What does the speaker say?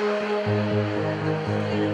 Música